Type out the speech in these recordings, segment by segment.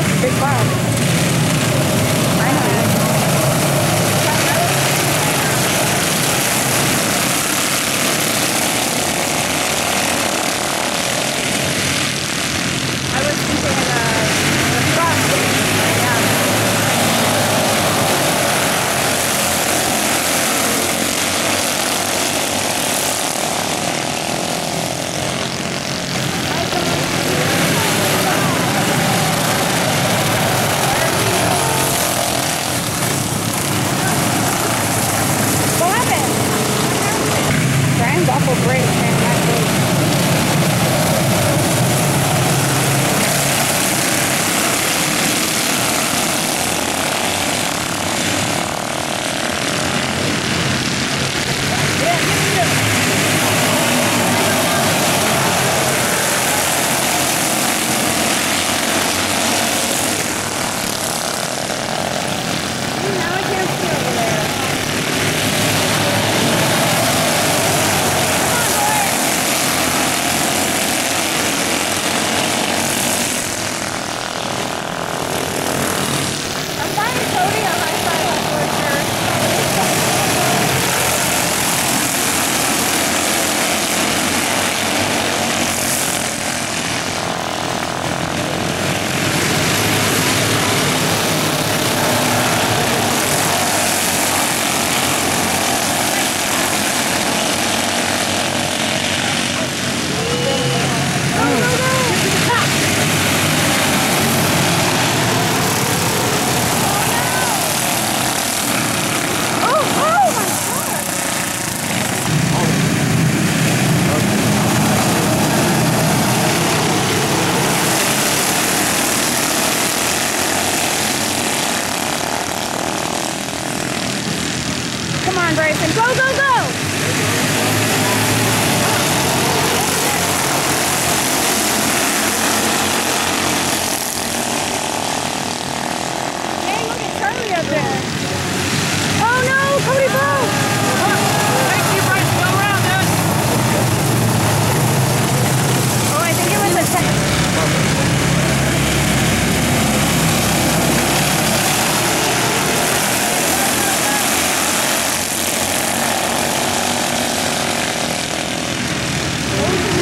that's a big cloud.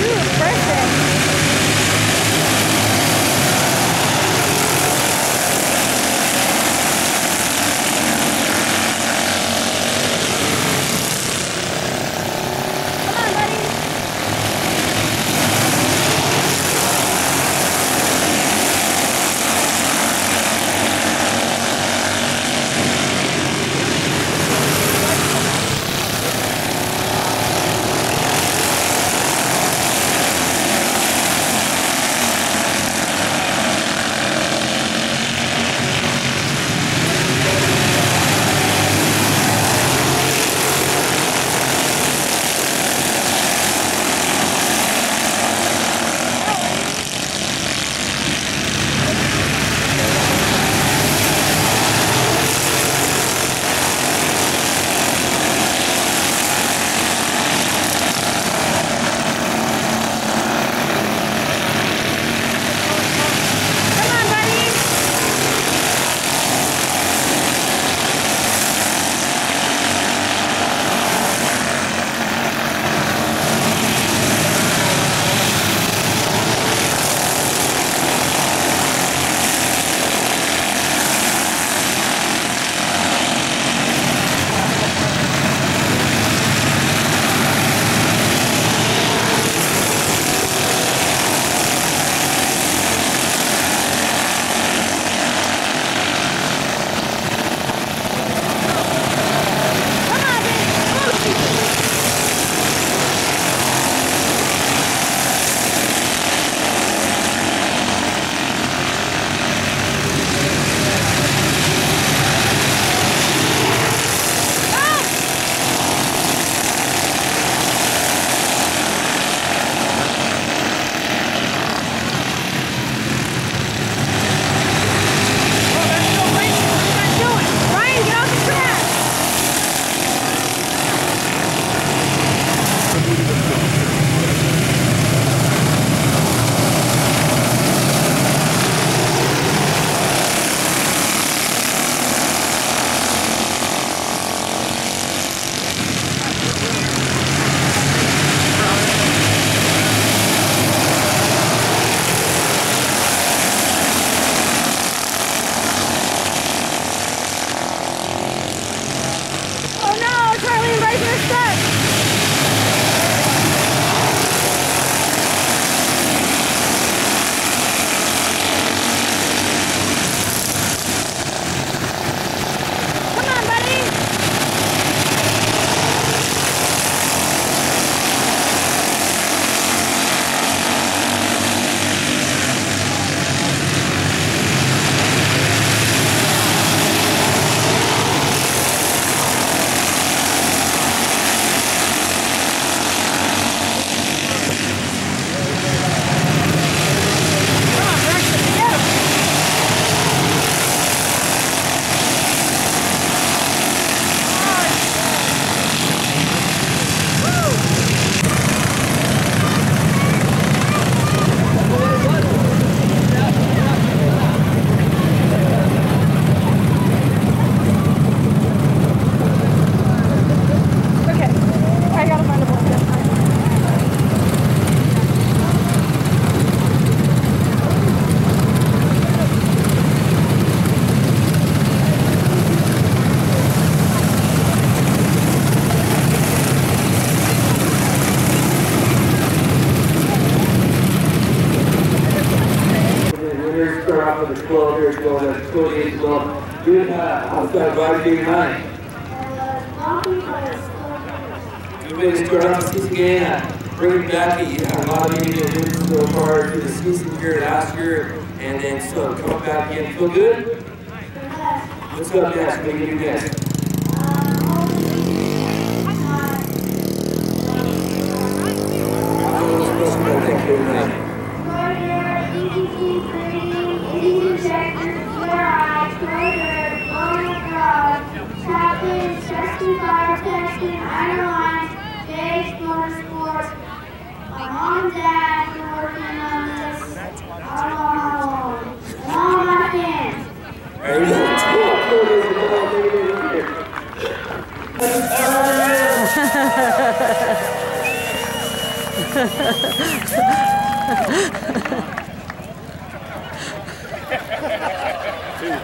you, person. understand. That's 28 as well. Good, outside varsity nine. Good way to start off the season game. Uh, bringing back a lot of did so far through the season here last year, and then so coming back again. Feel good? What's up, guys? What do you guys? Mom and dad working on this all all my fans. There you go. Cool,